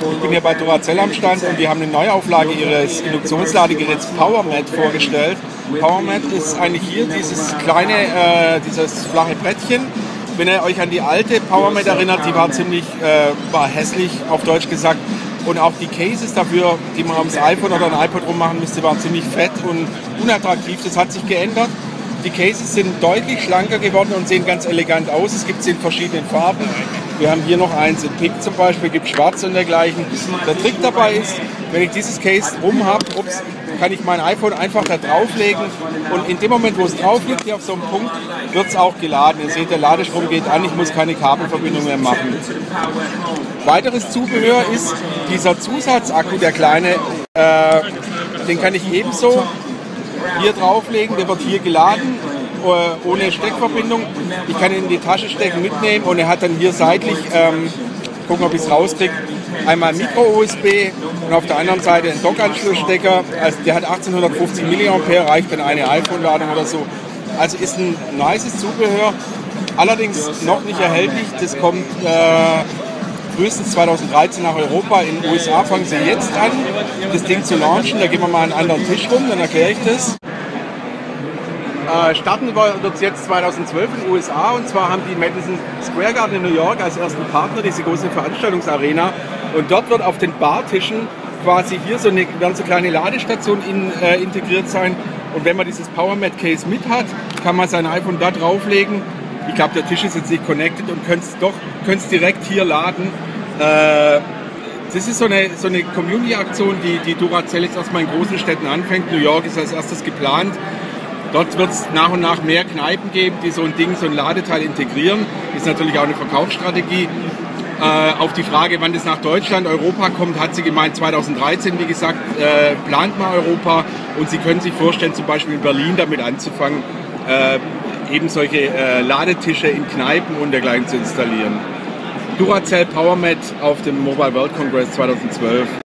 Ich bin hier bei Duracell am Stand und die haben eine Neuauflage ihres Induktionsladegeräts PowerMat vorgestellt. PowerMat ist eigentlich hier dieses kleine, äh, dieses flache Brettchen. Wenn ihr euch an die alte PowerMat erinnert, die war ziemlich, äh, war hässlich, auf Deutsch gesagt. Und auch die Cases dafür, die man ums iPhone oder ein iPod rummachen müsste, waren ziemlich fett und unattraktiv. Das hat sich geändert. Die Cases sind deutlich schlanker geworden und sehen ganz elegant aus. Es gibt sie in verschiedenen Farben. Wir haben hier noch eins in Pink zum Beispiel, gibt schwarz und dergleichen. Der Trick dabei ist, wenn ich dieses Case rum habe, kann ich mein iPhone einfach da drauflegen und in dem Moment, wo es drauf liegt, hier auf so einem Punkt, wird es auch geladen. Ihr seht, der Ladestrom geht an, ich muss keine Kabelverbindung mehr machen. Weiteres Zubehör ist dieser Zusatzakku, der kleine, äh, den kann ich ebenso hier drauflegen, der wird hier geladen ohne Steckverbindung. Ich kann ihn in die Tasche stecken, mitnehmen und er hat dann hier seitlich, ähm, gucken ob ich es rauskriege, einmal Micro-USB und auf der anderen Seite einen Dockanschlussstecker. Also der hat 1850 mA, reicht dann eine iPhone-Ladung oder so. Also ist ein nices Zubehör, allerdings noch nicht erhältlich. Das kommt äh, frühestens 2013 nach Europa. In den USA fangen sie jetzt an, das Ding zu launchen. Da gehen wir mal an einen anderen Tisch rum, dann erkläre ich das. Äh, starten wird es jetzt 2012 in den USA und zwar haben die Madison Square Garden in New York als ersten Partner diese große Veranstaltungsarena und dort wird auf den Bartischen quasi hier so eine, werden so kleine Ladestationen in, äh, integriert sein und wenn man dieses PowerMat Case mit hat, kann man sein iPhone da drauflegen. Ich glaube, der Tisch ist jetzt nicht connected und könnt es doch könnt's direkt hier laden. Äh, das ist so eine, so eine Community-Aktion, die, die Duracell jetzt erstmal in großen Städten anfängt. New York ist als erstes geplant. Dort wird es nach und nach mehr Kneipen geben, die so ein Ding, so ein Ladeteil integrieren. Ist natürlich auch eine Verkaufsstrategie. Äh, auf die Frage, wann das nach Deutschland, Europa kommt, hat sie gemeint 2013, wie gesagt, äh, plant mal Europa und Sie können sich vorstellen, zum Beispiel in Berlin damit anzufangen, äh, eben solche äh, Ladetische in Kneipen und dergleichen zu installieren. Duracell PowerMat auf dem Mobile World Congress 2012.